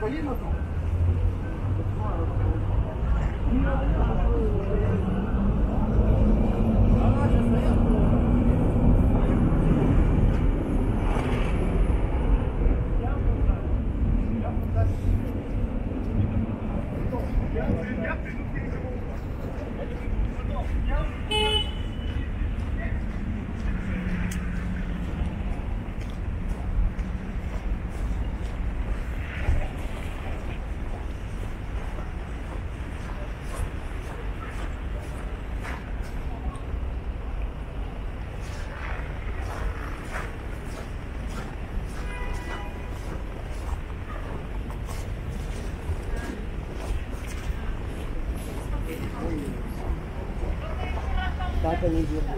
Tata не видно. Вот он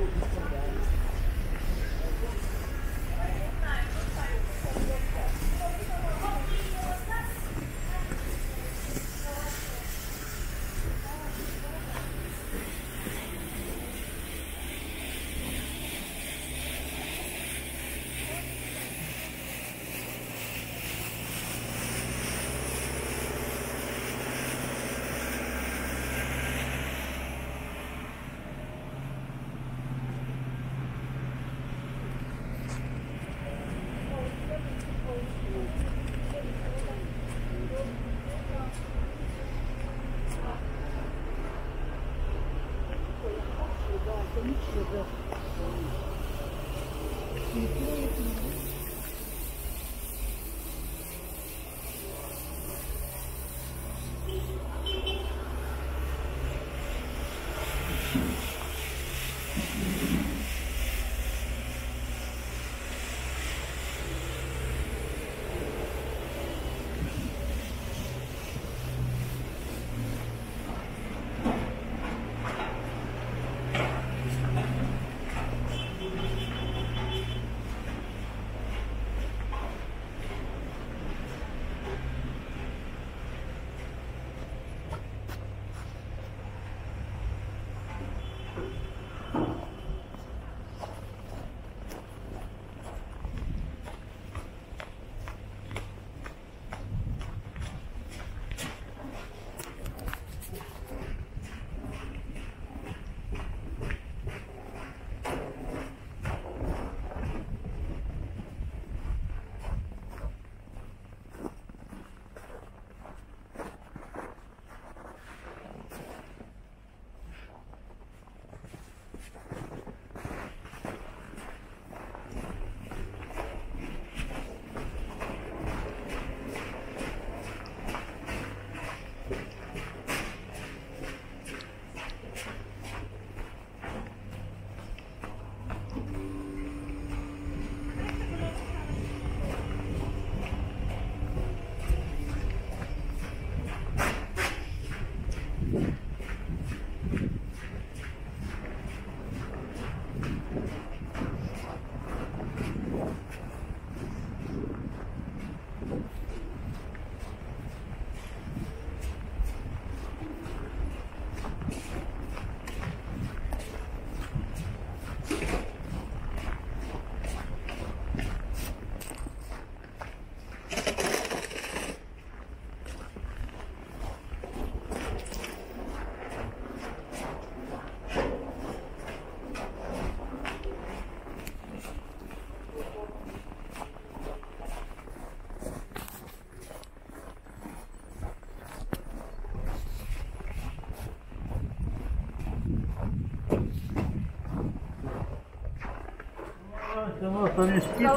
и спит.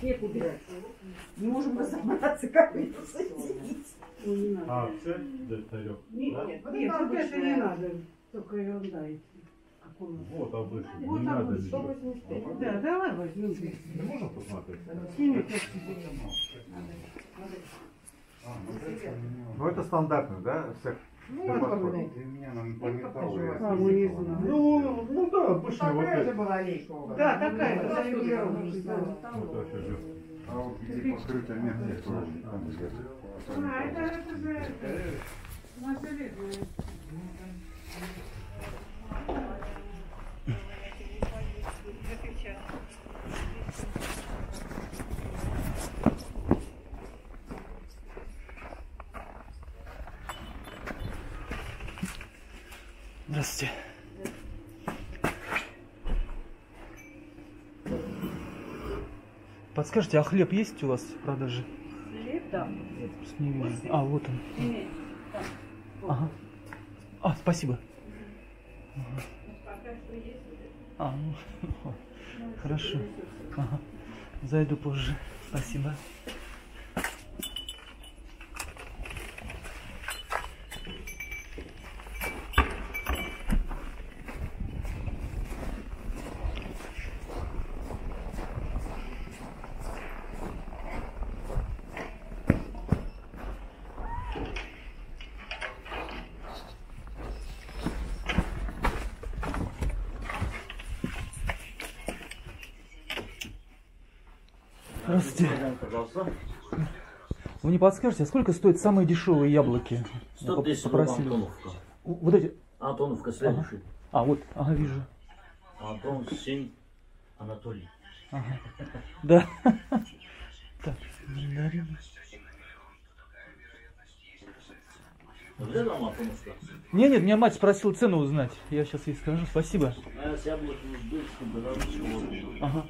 Снег убирать. Не можем разобраться, как это посадить. Ну, не надо. А, все, дегтярек. Нет, Да? нет, вот Нет, это вот это не надо. Только ерунда. у нас. Вот обычный, Вот не надо обычный. ничего. Да, давай возьмем. Не можно посмотреть? Сними тебе. Ну это стандартно, да? Всех Ну, подходишь. он, Ты меня нам покажу пометовываешь. А, не знаем. Ну, ну да, обычный вот Такая же этот. была лейковая. Да, такая, Ну, да, завированная. да. Вот это же. А вот где покрытое место тоже. А, это, это же это, на железо. Здравствуйте. Подскажите, а хлеб есть у вас в продаже? Хлеб, да. Я просто не вижу. А, вот он. Ага. А, спасибо. Ага. А, ну, хорошо. Ага. Зайду позже. Спасибо. Здравствуйте. Пожалуйста. Вы не подскажете, а сколько стоят самые дешевые яблоки? Я 100 поп- тысяч попросили. Антоновка. Вот эти. Антоновка следующий. А, вот, ага, вижу. Антон, сын Анатолий. Ага. Да. Так, Антоновка? Не, нет, меня мать спросила цену узнать. Я сейчас ей скажу. Спасибо. А. Ага.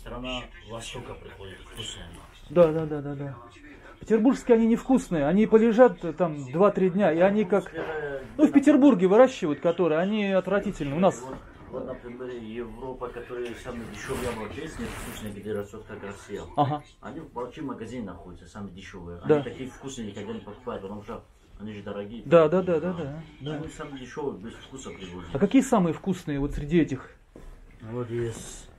Страна Востока приходит, вкусная. Да, да, да, да, да. Петербургские они невкусные. Они полежат там 2-3 дня, и они как... Ну, в Петербурге выращивают, которые, они отвратительны. У нас... Вот, например, Европа, которая самые дешевые яблоки есть, невкусные, где растет как Россия. Ага. Они в больших магазине находятся, самые дешевые. Они Да. такие вкусные никогда не покупают, потому что они же дорогие. Да, да, да, да, да. да. Они самые дешевые, без вкуса привозят. А какие самые вкусные вот среди этих? Вот есть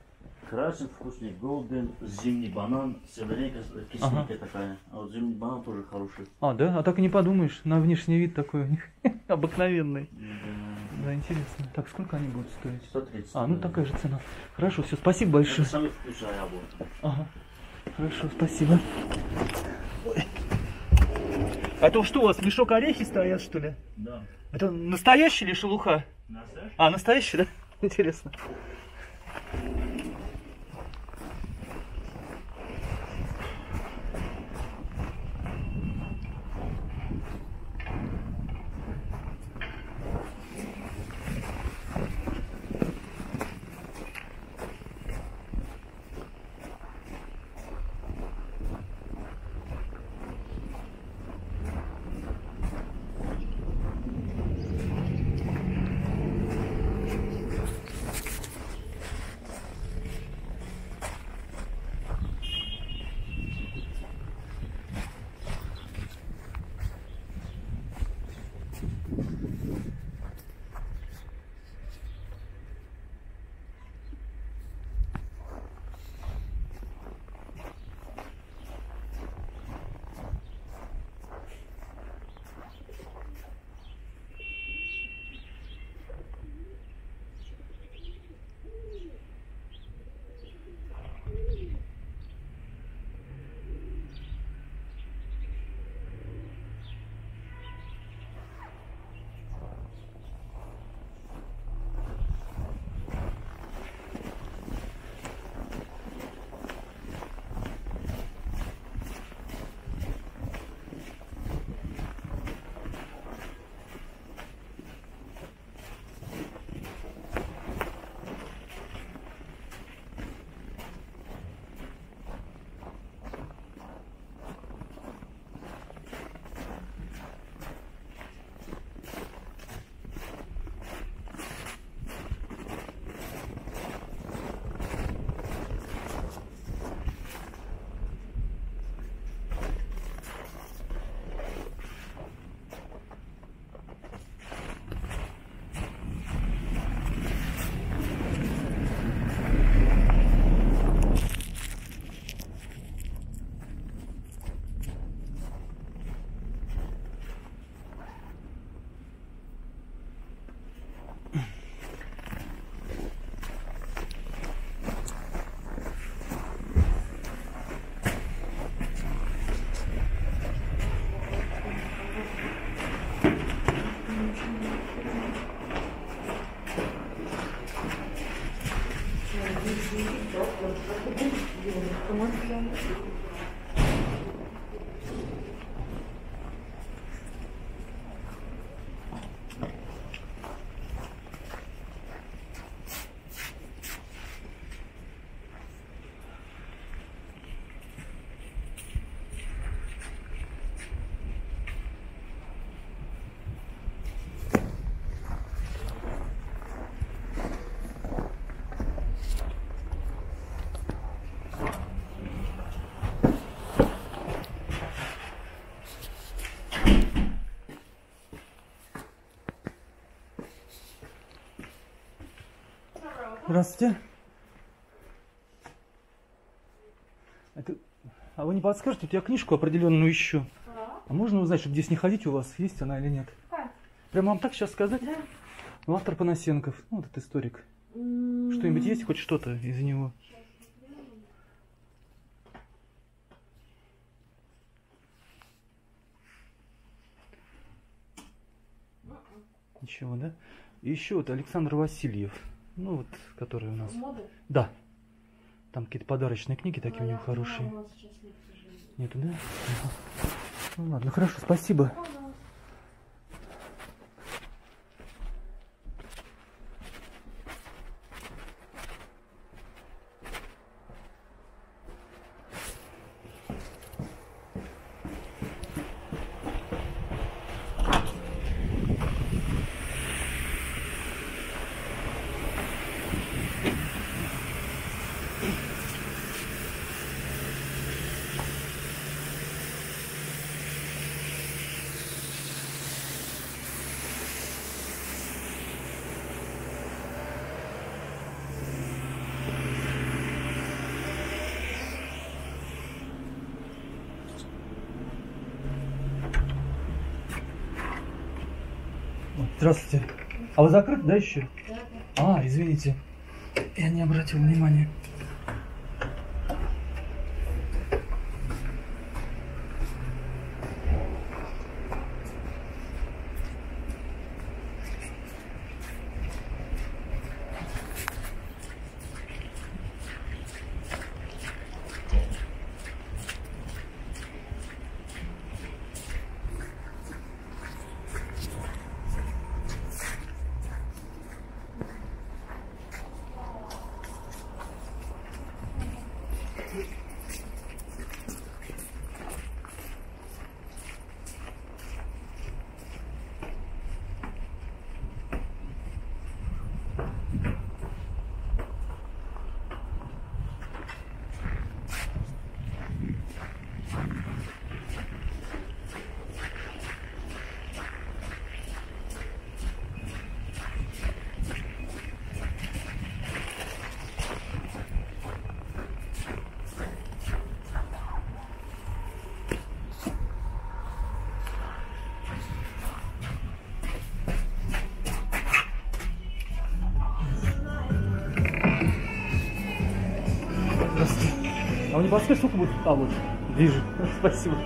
красный вкусный голден, зимний банан, северянка кисленькая такая. А вот зимний банан тоже хороший. А, да? А так и не подумаешь. На внешний вид такой у них обыкновенный. М, Да, интересно. Так, сколько они будут стоить? 130. А, ну такая же цена. Хорошо, все, спасибо Это большое. самый вкусный яблоко. Ага. Хорошо, спасибо. Ой. А то что у вас, мешок орехи стоят, что ли? Да. Это настоящий или шелуха? А, настоящий, да? Интересно. 我们学校 Здравствуйте. Это... А вы не подскажете, вот я книжку определенную ищу. А можно узнать, чтобы здесь не ходить у вас, есть она или нет? Прям вам так сейчас сказать? Ну, автор Панасенков, ну, вот этот историк. Что-нибудь есть, хоть что-то из него? Ничего, да? И еще вот Александр Васильев. Ну вот, который у нас. Моды? Да. Там какие-то подарочные книги такие у него хорошие. Нету, да? Ну ладно, хорошо, спасибо. Вот, Здравствуйте. А вы закрыты, да, еще? А, извините. Я не обратил внимания. Здравствуйте. Не подскажете, сколько будет? А, вот, вижу. Спасибо.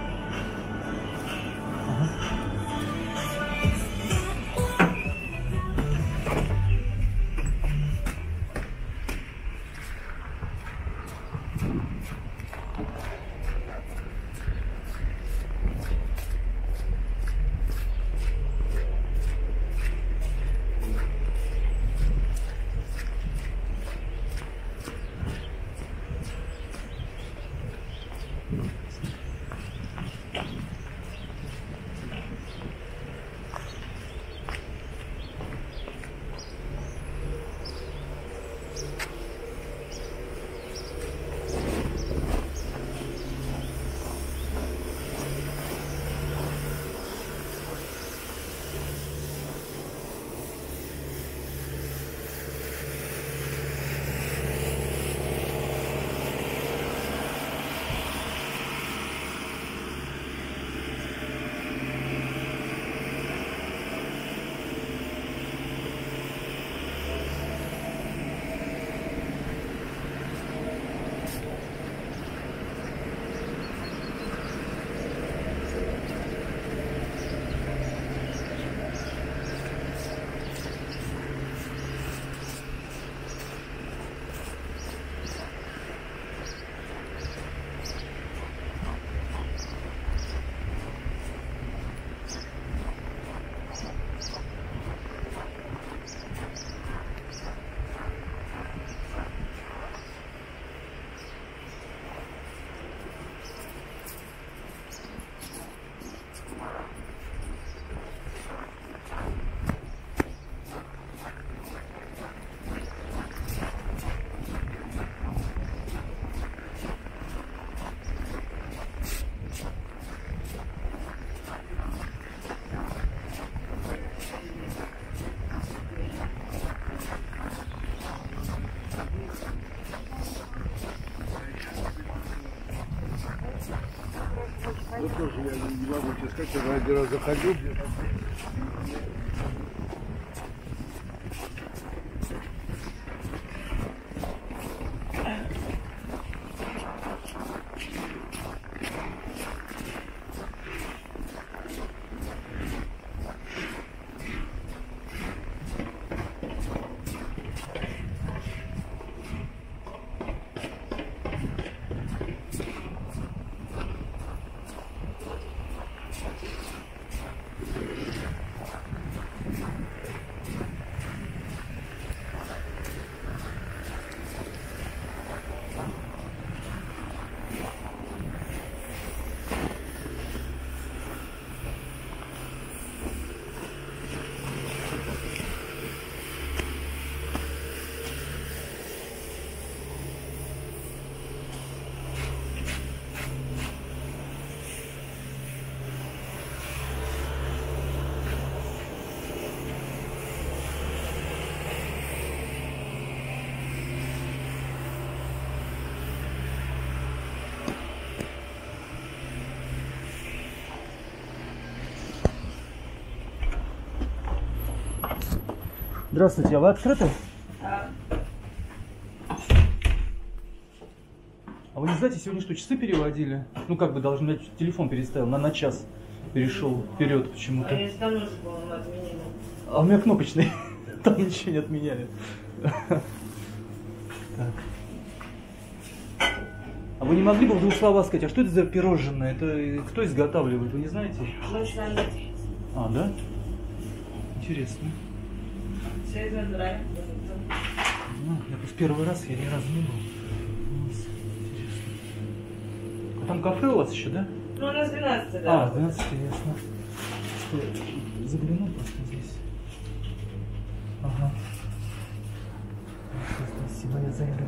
Я один раз заходил Здравствуйте, а вы открыты? А вы не знаете, сегодня что, часы переводили? Ну, как бы должен быть, телефон переставил, на, на час перешел вперед почему-то. А если там нужно было, мы отменили. А у меня кнопочный, там ничего не отменяли. Так. А вы не могли бы в двух словах сказать, а что это за пирожное? Это кто изготавливает, вы не знаете? Мы. А, да? Интересно. Ну, я просто первый раз, я ни разу не был. У нас Интересно. А там кафе у вас еще, да? Ну, у нас 12, да. А, 12, ясно. Что, Загляну просто здесь. Ага. Спасибо, я зайду.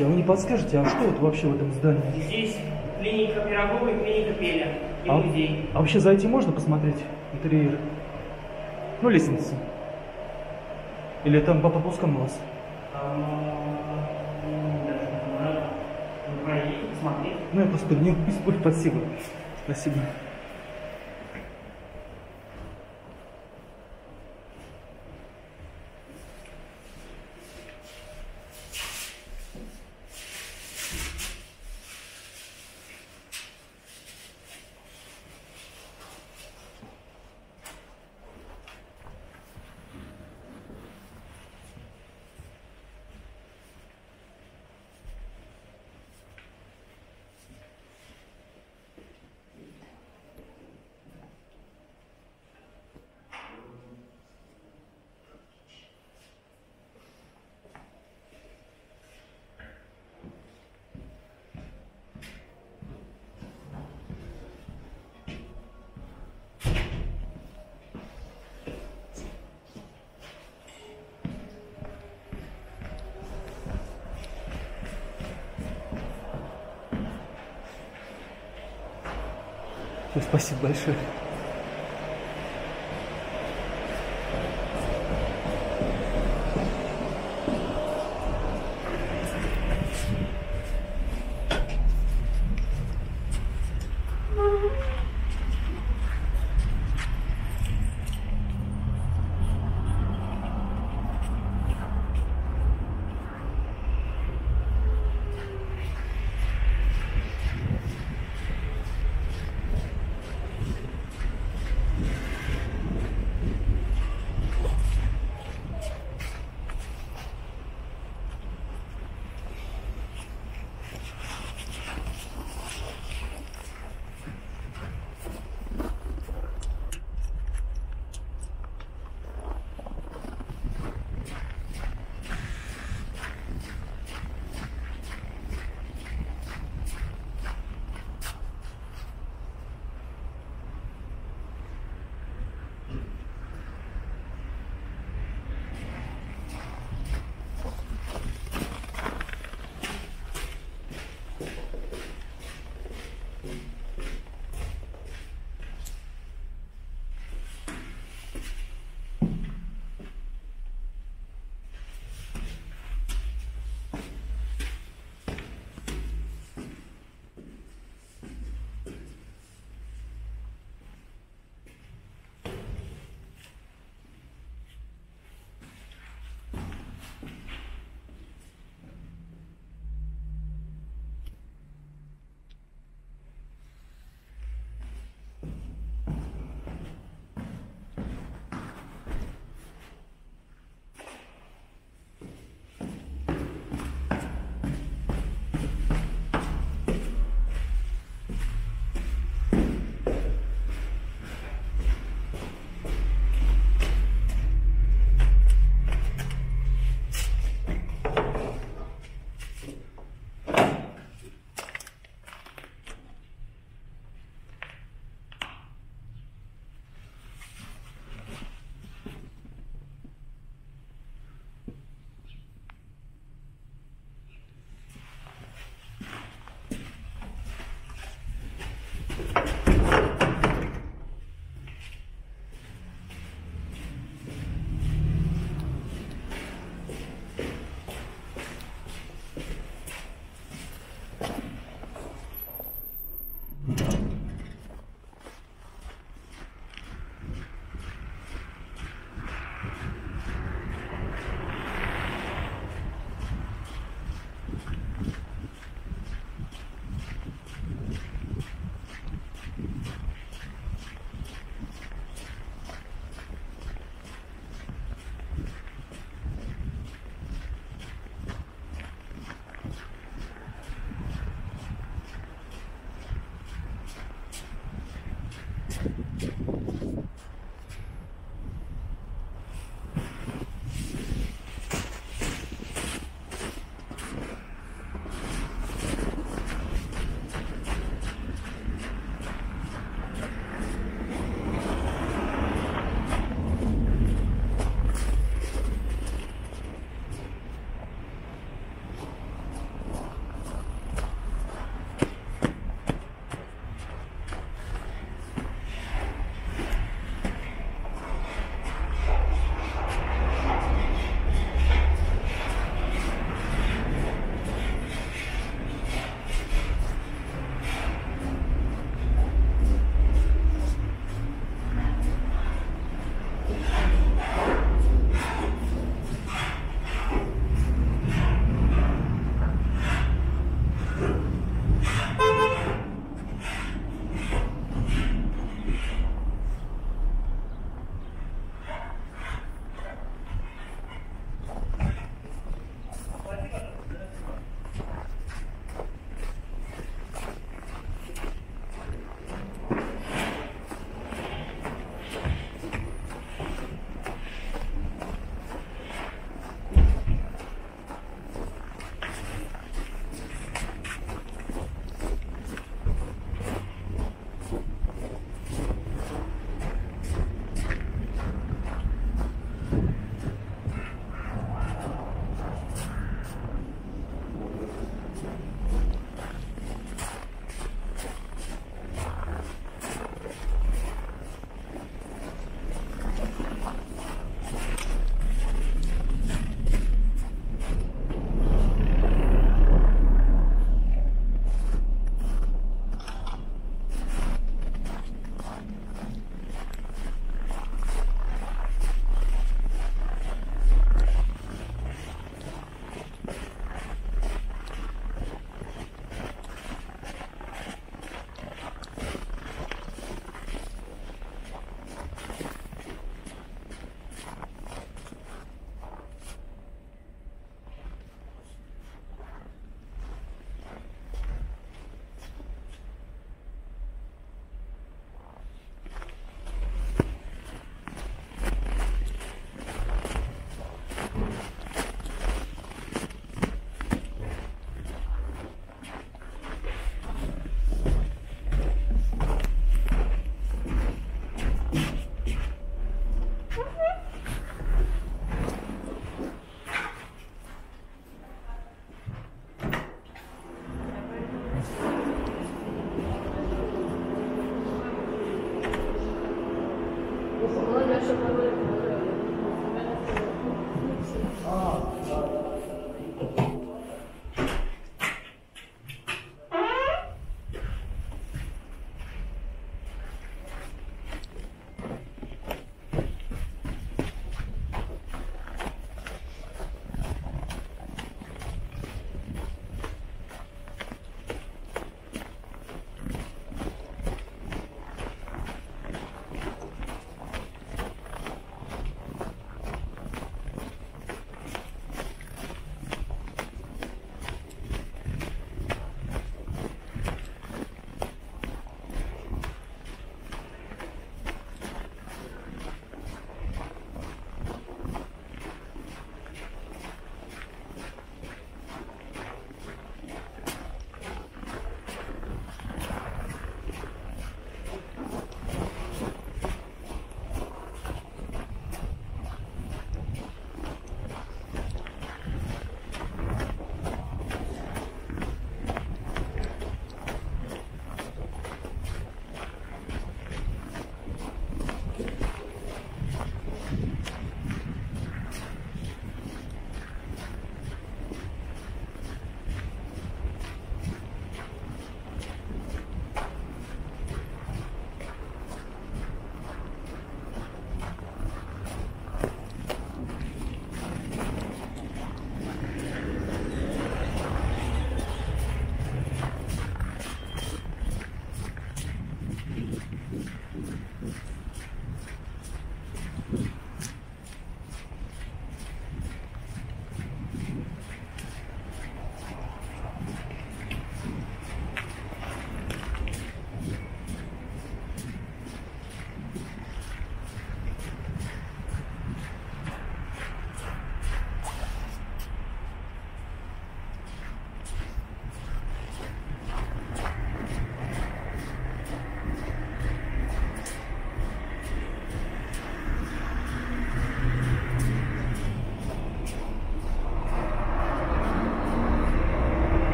Здравствуйте, а вы не подскажете, а что вот вообще в этом здании? Здесь клиника Пирогова и клиника Пеля. И А, музей. а вообще зайти можно посмотреть интерьер? Ну, лестница. Или там по пропускам у вас? А, не. Ну. Ну, я просто поднял. Спасибо. Спасибо. Спасибо большое.